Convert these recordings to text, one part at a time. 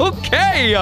okay.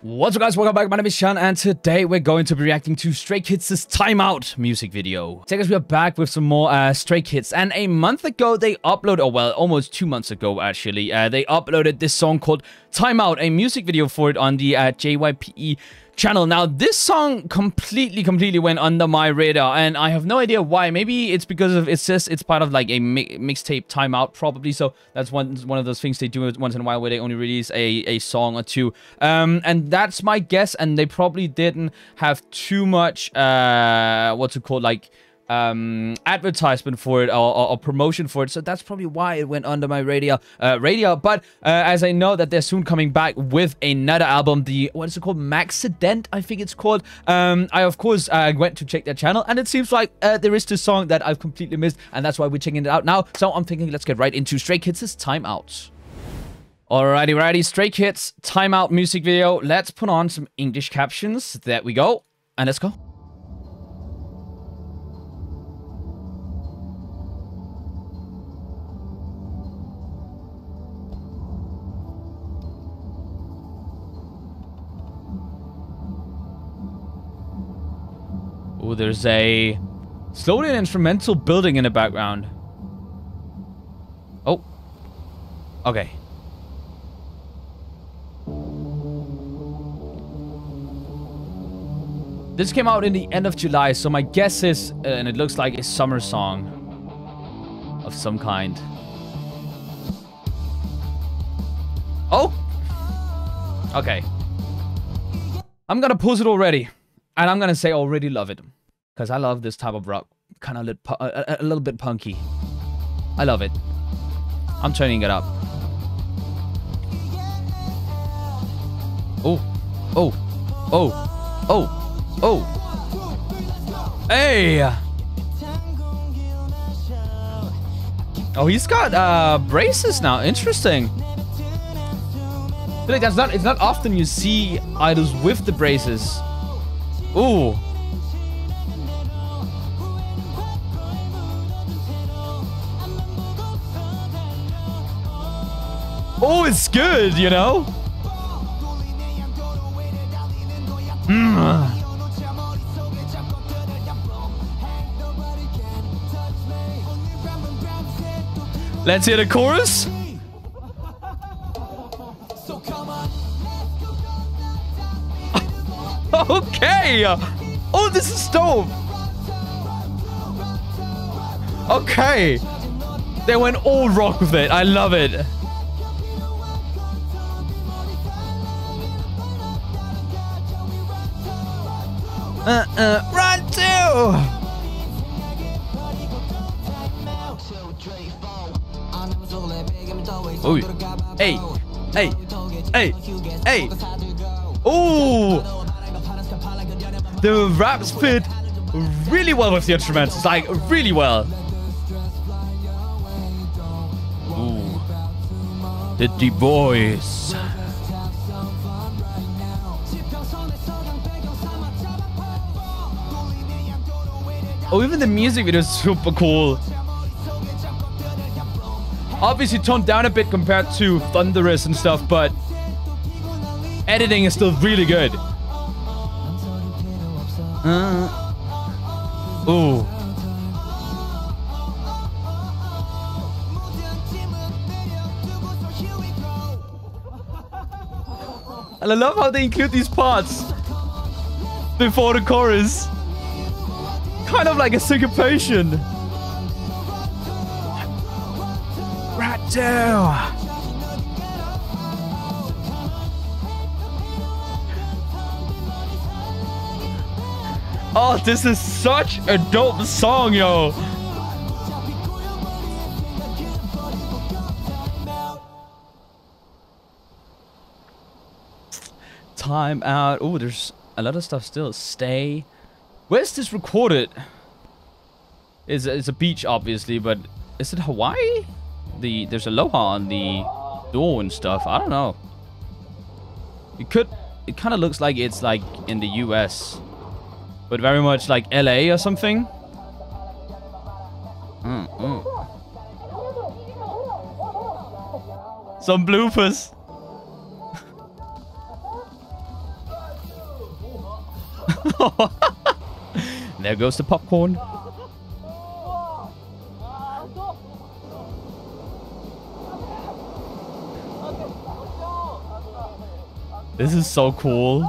What's up guys, welcome back, my name is Shun, and today we're going to be reacting to Stray Kids' Time Out music video. Take guys, we are back with some more uh, Stray Kids, and a month ago they uploaded, oh well, almost two months ago actually, uh, they uploaded this song called Time Out, a music video for it on the uh, JYPE channel. Now, this song completely, completely went under my radar, and I have no idea why. Maybe it's because of it says it's part of like a mi mixtape timeout, probably. So that's one one of those things they do once in a while where they only release a a song or two. Um, and that's my guess. And they probably didn't have too much uh, what's it called, like um, advertisement for it or, or, or, promotion for it. So that's probably why it went under my radio. Uh, radio. But uh, as I know that they're soon coming back with another album, the what is it called? Maxident, I think it's called. Um, I of course uh, went to check their channel, and it seems like uh, there is this song that I've completely missed, and that's why we're checking it out now. So I'm thinking let's get right into Stray Kids' Time Out. Alrighty, righty, Stray Kids, Time Out music video. Let's put on some English captions. There we go. And let's go. There's a slowly an instrumental building in the background. Oh. Okay. This came out in the end of July, so my guess is, uh, and it looks like a summer song of some kind. Oh! Okay. I'm gonna pause it already. And I'm gonna say already love it. Because I love this type of rock. Kind of a, a, a little bit punky. I love it. I'm turning it up. Oh. Oh. Oh. Oh. Oh. Hey! Oh, he's got uh, braces now. Interesting. like that's not it's not often you see idols with the braces. Ooh. Oh, it's good, you know? Mm. Let's hear the chorus. okay! Oh, this is dope! Okay! They went all rock with it. I love it. Uh, uh, run two! Oh, hey, hey, hey, hey. Oh! The raps fit really well with the instruments. like really well. Ooh. The deep voice. Oh, even the music video is super cool. Obviously toned down a bit compared to Thunderous and stuff, but editing is still really good. Uh, ooh. And I love how they include these parts before the chorus. Kind of like a syncopation. Right down. Oh, this is such a dope song, yo. Time out. Oh, there's a lot of stuff still. Stay. Where's this recorded? It's, it's a beach, obviously, but is it Hawaii? The There's Aloha on the door and stuff. I don't know. It could... It kind of looks like it's, like, in the U.S. But very much like L.A. or something. Mm -mm. Some bloopers. there goes the popcorn. This is so cool.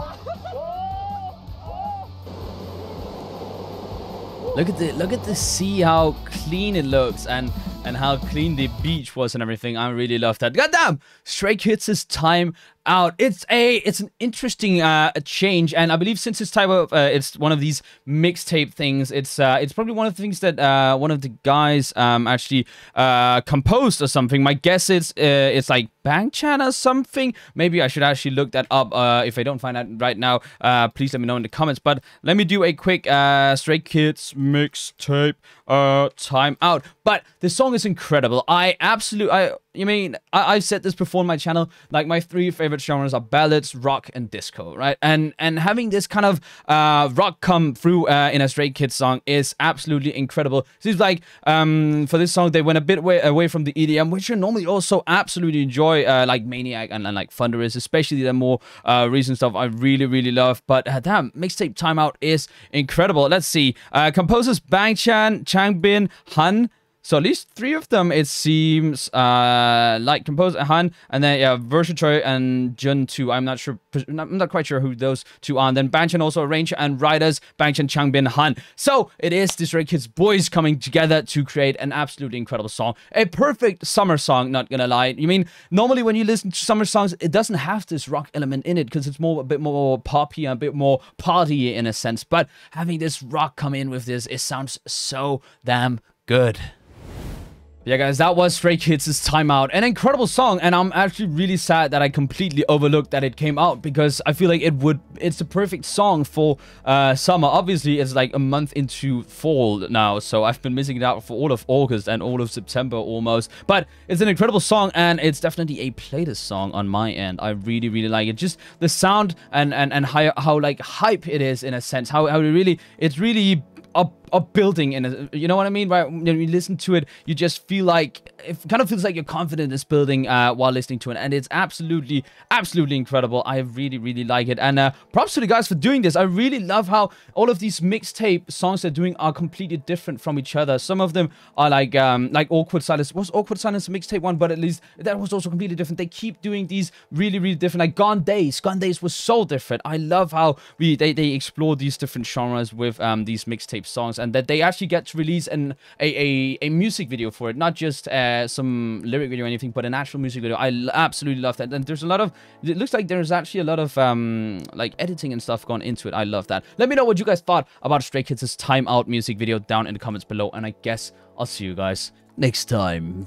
Look at the look at the sea, how clean it looks, and and how clean the beach was and everything. I really love that. Goddamn! Stray Kids' time out. It's a it's an interesting uh, change, and I believe since it's type of uh, it's one of these mixtape things. It's uh, it's probably one of the things that uh, one of the guys um, actually uh, composed or something. My guess is uh, it's like Bangchan or something. Maybe I should actually look that up. Uh, if I don't find that right now, uh, please let me know in the comments. But let me do a quick uh, Stray Kids mixtape uh, time out. But the song is incredible. I absolutely, I, you mean, I, I've said this before on my channel. Like my three favorite genres are ballads, rock, and disco, right? And and having this kind of uh, rock come through uh, in a Stray Kids song is absolutely incredible. Seems like um, for this song they went a bit way, away from the EDM, which you normally also absolutely enjoy, uh, like Maniac and, and like Thunderous, especially the more uh, recent stuff. I really really love. But uh, damn, mixtape timeout is incredible. Let's see. Uh, composers Bang Chan, Changbin, Han. So at least three of them, it seems, uh, like composer Han, and then yeah, Versachoi and JUN2. I'm not sure, I'm not quite sure who those two are. And then Bang Chan also arranger and writers Bang Chan, Changbin, Han. So it is the Stray Kids boys coming together to create an absolutely incredible song, a perfect summer song. Not gonna lie, you mean normally when you listen to summer songs, it doesn't have this rock element in it because it's more a bit more poppy, a bit more party in a sense. But having this rock come in with this, it sounds so damn good. Yeah, guys, that was Stray Kids' Time Out. An incredible song, and I'm actually really sad that I completely overlooked that it came out because I feel like it would, it's the perfect song for uh, summer. Obviously, it's like a month into fall now, so I've been missing it out for all of August and all of September almost. But it's an incredible song, and it's definitely a playlist song on my end. I really, really like it. Just the sound and, and, and how, how like hype it is in a sense. How, how it really, it's really up up building in a, you know what I mean? Right? When you listen to it you just feel like it kind of feels like your confidence is building uh, while listening to it. And it's absolutely absolutely incredible. I really really like it. And uh, props to the guys for doing this. I really love how all of these mixtape songs they're doing are completely different from each other. Some of them are like um like awkward silence. Was awkward silence a mixtape one? But at least that was also completely different. They keep doing these really really different like gone days. Gone days was so different. I love how we they, they explore these different genres with um these mixtape songs and that they actually get to release an a, a, a music video for it, not just uh, some lyric video or anything, but an actual music video. I absolutely love that. And there's a lot of, it looks like there's actually a lot of um, like editing and stuff gone into it. I love that. Let me know what you guys thought about Stray Kids' Time Out music video down in the comments below. And I guess I'll see you guys next time.